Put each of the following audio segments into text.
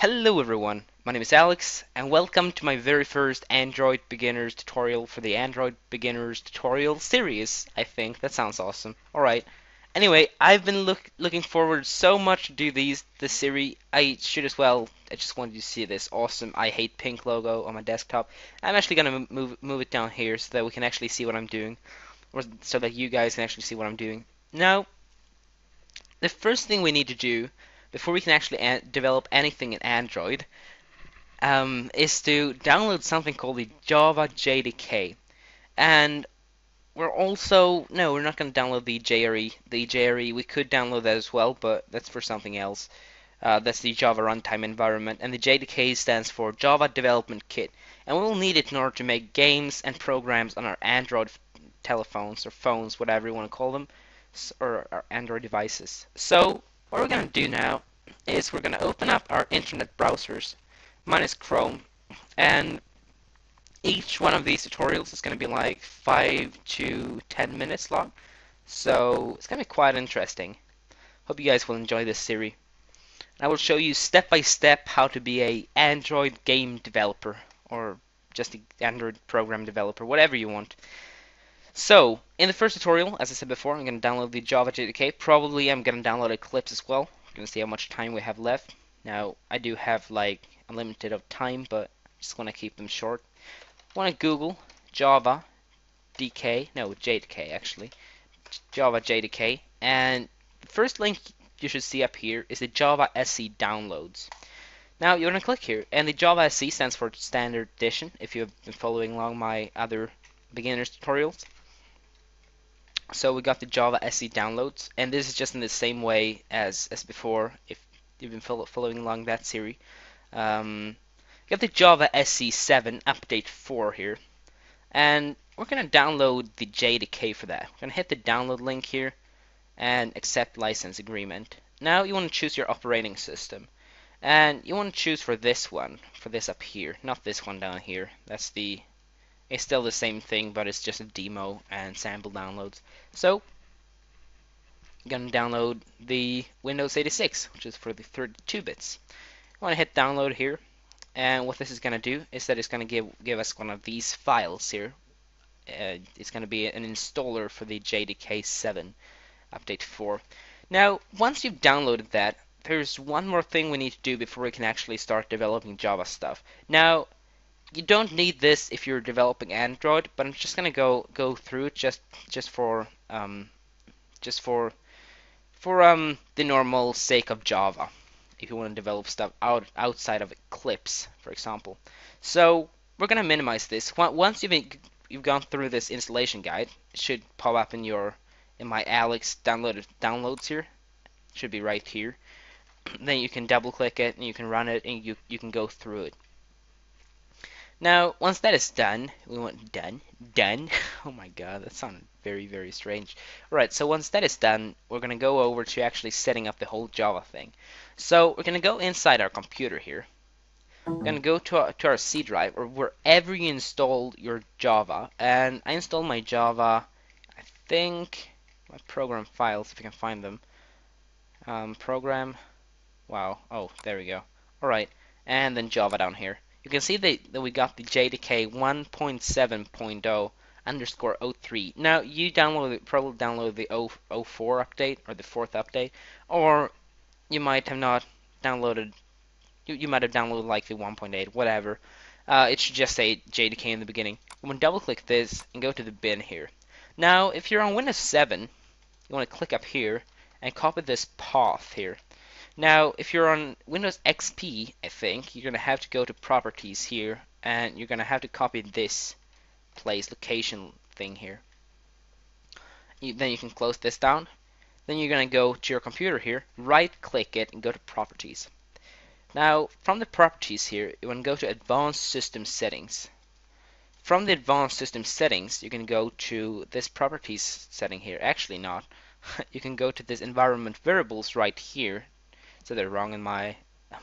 Hello everyone, my name is Alex and welcome to my very first Android Beginners tutorial for the Android Beginners tutorial series. I think that sounds awesome. Alright, anyway, I've been look looking forward so much to do these this series. I should as well, I just wanted you to see this awesome I hate pink logo on my desktop. I'm actually going to move, move it down here so that we can actually see what I'm doing. Or so that you guys can actually see what I'm doing. Now, the first thing we need to do before we can actually develop anything in Android, um, is to download something called the Java JDK. And we're also no, we're not going to download the JRE. The JRE we could download that as well, but that's for something else. Uh, that's the Java Runtime Environment, and the JDK stands for Java Development Kit, and we will need it in order to make games and programs on our Android telephones or phones, whatever you want to call them, or our Android devices. So what we're going to do now is we're going to open up our internet browsers. Mine is Chrome. And each one of these tutorials is going to be like 5 to 10 minutes long. So it's going to be quite interesting. Hope you guys will enjoy this series. I will show you step by step how to be a Android game developer or just an Android program developer, whatever you want. So, in the first tutorial, as I said before, I'm going to download the Java JDK. Probably I'm going to download Eclipse as well. I'm going to see how much time we have left. Now, I do have like unlimited of time, but I just want to keep them short. I want to Google Java DK, no, JDK actually, Java JDK, and the first link you should see up here is the Java SE downloads. Now you're going to click here, and the Java SE stands for Standard Edition. If you have been following along my other beginners tutorials, so we got the Java SE downloads, and this is just in the same way as as before. If you've been follow, following along that series, um, got the Java SE 7 update 4 here, and we're gonna download the JDK for that. We're gonna hit the download link here and accept license agreement. Now you want to choose your operating system. And you want to choose for this one, for this up here, not this one down here. That's the it's still the same thing, but it's just a demo and sample downloads. So, I'm going to download the Windows 86, which is for the 32 bits. I want to hit download here, and what this is going to do is that it's going to give, give us one of these files here. Uh, it's going to be an installer for the JDK 7 update 4. Now, once you've downloaded that, there's one more thing we need to do before we can actually start developing Java stuff. Now, you don't need this if you're developing Android, but I'm just gonna go go through it just just for um, just for for um the normal sake of Java. If you want to develop stuff out outside of Eclipse, for example. So we're gonna minimize this. Once you've you've gone through this installation guide, it should pop up in your in my Alex downloaded downloads here. It should be right here. then you can double click it and you can run it and you you can go through it. Now, once that is done, we want done, done. oh my god, that sounded very, very strange. Alright, so once that is done, we're going to go over to actually setting up the whole Java thing. So, we're going to go inside our computer here. We're going to go to our, to our C drive, or wherever you installed your Java. And I installed my Java, I think, my program files, if you can find them. Um, program, wow, oh, there we go. Alright, and then Java down here you can see that, that we got the JDK 1.7.0 underscore 03. Now you download probably download the 0, 04 update or the fourth update, or you might have not downloaded. You, you might have downloaded like the 1.8, whatever. Uh, it should just say JDK in the beginning. Want to double click this and go to the bin here. Now, if you're on Windows 7, you want to click up here and copy this path here. Now, if you're on Windows XP, I think, you're going to have to go to Properties here, and you're going to have to copy this place location thing here. You, then you can close this down. Then you're going to go to your computer here, right-click it, and go to Properties. Now, from the Properties here, you want to go to Advanced System Settings. From the Advanced System Settings, you can go to this Properties setting here. Actually not. you can go to this Environment Variables right here so they're wrong in my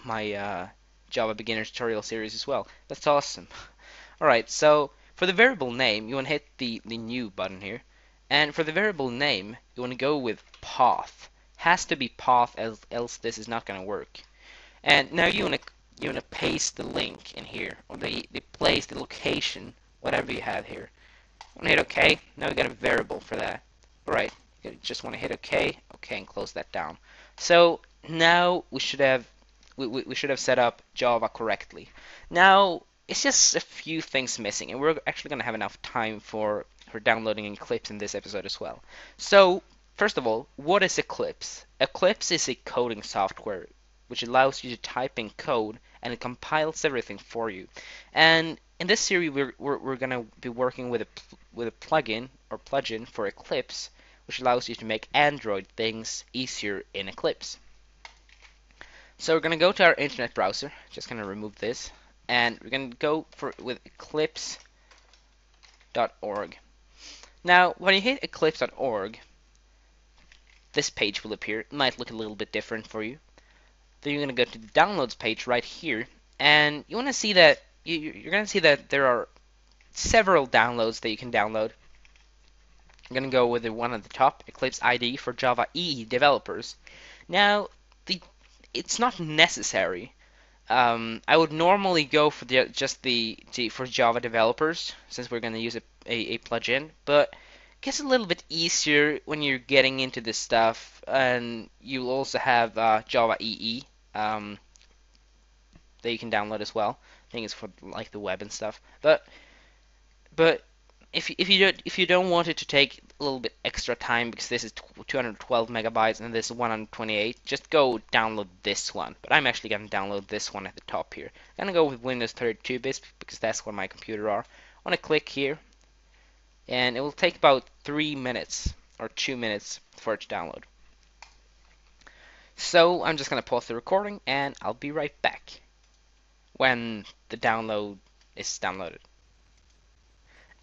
my uh, Java beginner tutorial series as well. That's awesome. Alright, so for the variable name, you want to hit the, the new button here. And for the variable name, you want to go with path. Has to be path, else, else this is not going to work. And now you want to you want to paste the link in here, or the, the place, the location, whatever you have here. Want to hit OK. Now we got a variable for that. Alright, you just want to hit OK, OK, and close that down. So now we should have we, we, we should have set up Java correctly. Now it's just a few things missing, and we're actually going to have enough time for for downloading Eclipse in this episode as well. So first of all, what is Eclipse? Eclipse is a coding software which allows you to type in code and it compiles everything for you. And in this series, we're, we're, we're going to be working with a, with a plugin or plugin for Eclipse, which allows you to make Android things easier in Eclipse. So we're going to go to our internet browser, just to remove this, and we're going to go for with eclipse.org. Now, when you hit eclipse.org, this page will appear. It might look a little bit different for you. Then you're going to go to the downloads page right here, and you want to see that you, going to see that there are several downloads that you can download. I'm going to go with the one at the top, Eclipse IDE for Java EE developers. Now, it's not necessary. Um, I would normally go for the just the, the for Java developers since we're going to use a, a, a plugin, but it gets a little bit easier when you're getting into this stuff, and you'll also have uh, Java EE um, that you can download as well. I think it's for like the web and stuff, but but if if you don't if you don't want it to take a little bit extra time because this is 212 megabytes and this is 128, just go download this one. But I'm actually gonna download this one at the top here. I'm gonna go with Windows 32 bits because that's what my computer are. I'm gonna click here, and it will take about three minutes or two minutes for it to download. So I'm just gonna pause the recording and I'll be right back when the download is downloaded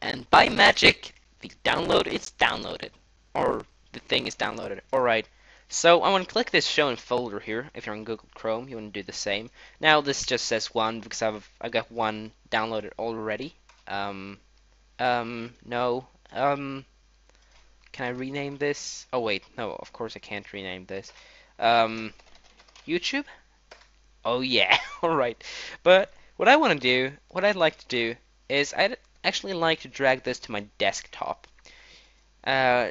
and by magic, the download is downloaded, or the thing is downloaded. Alright, so I want to click this show in folder here. If you're on Google Chrome, you want to do the same. Now this just says one because I've I got one downloaded already. Um, um, no, um, can I rename this? Oh wait, no, of course I can't rename this. Um, YouTube? Oh yeah, alright. But what I want to do, what I'd like to do is I'd actually like to drag this to my desktop. Uh,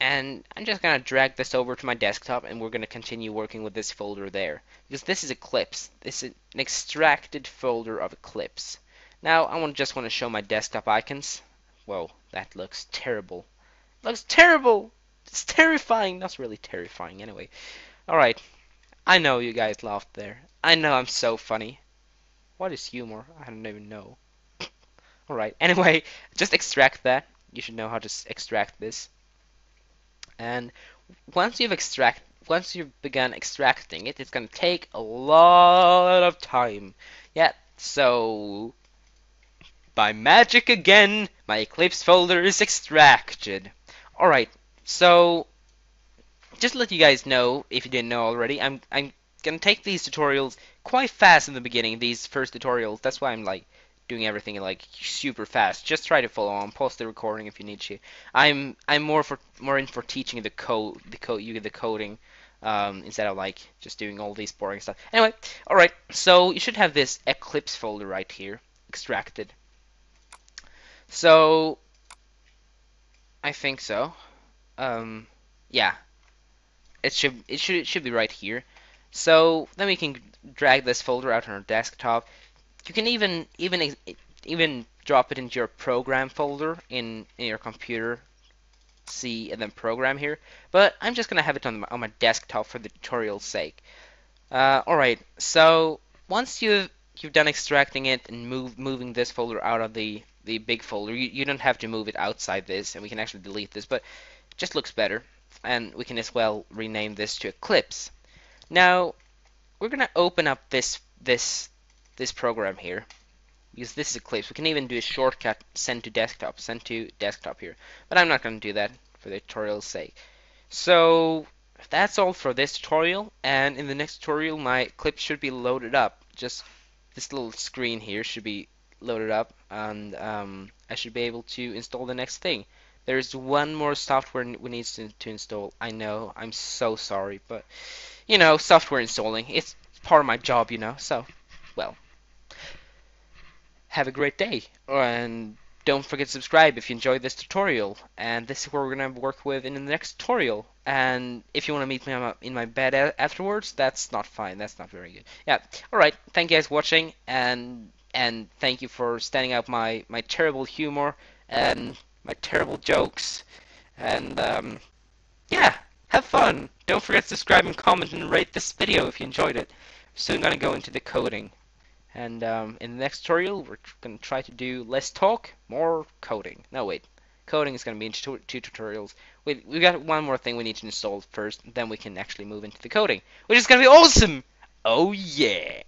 and I'm just going to drag this over to my desktop and we're going to continue working with this folder there. Because this is Eclipse. This is an extracted folder of Eclipse. Now I want just want to show my desktop icons. Whoa, that looks terrible. Looks terrible! It's terrifying! That's really terrifying anyway. Alright, I know you guys laughed there. I know I'm so funny. What is humor? I don't even know. Alright, anyway, just extract that. You should know how to extract this. And once you've extract, once you've begun extracting it, it's gonna take a lot of time. Yeah, so by magic again, my Eclipse folder is extracted. Alright, so just to let you guys know, if you didn't know already, I'm I'm gonna take these tutorials quite fast in the beginning, these first tutorials. That's why I'm like doing everything like super fast. Just try to follow on. Pause the recording if you need to. I'm I'm more for more in for teaching the code, the code, you get the coding, um, instead of like just doing all these boring stuff. Anyway, all right. So you should have this Eclipse folder right here, extracted. So I think so. Um, yeah, it should it should it should be right here. So then we can drag this folder out on our desktop you can even even even drop it into your program folder in, in your computer C and then program here. But I'm just gonna have it on my, on my desktop for the tutorial's sake. Uh, alright so once you've you've done extracting it and move moving this folder out of the the big folder you, you don't have to move it outside this and we can actually delete this but it just looks better and we can as well rename this to Eclipse. Now we're gonna open up this this this program here because this is Eclipse. We can even do a shortcut send to desktop, send to desktop here. But I'm not going to do that for the tutorial's sake. So that's all for this tutorial and in the next tutorial my clip should be loaded up. Just this little screen here should be loaded up and um, I should be able to install the next thing. There's one more software we need to, to install. I know, I'm so sorry, but you know, software installing, it's part of my job, you know, so well, have a great day. And don't forget to subscribe if you enjoyed this tutorial. And this is what we're going to work with in the next tutorial. And if you want to meet me in my bed afterwards, that's not fine. That's not very good. Yeah. All right. Thank you guys for watching. And and thank you for standing out my, my terrible humor and my terrible jokes. And um, yeah, have fun. Don't forget to subscribe and comment and rate this video if you enjoyed it. Soon gonna go into the coding. And um, in the next tutorial, we're going to try to do less talk, more coding. No, wait. Coding is going to be in two, two tutorials. Wait, we got one more thing we need to install first, then we can actually move into the coding, which is going to be awesome! Oh yeah!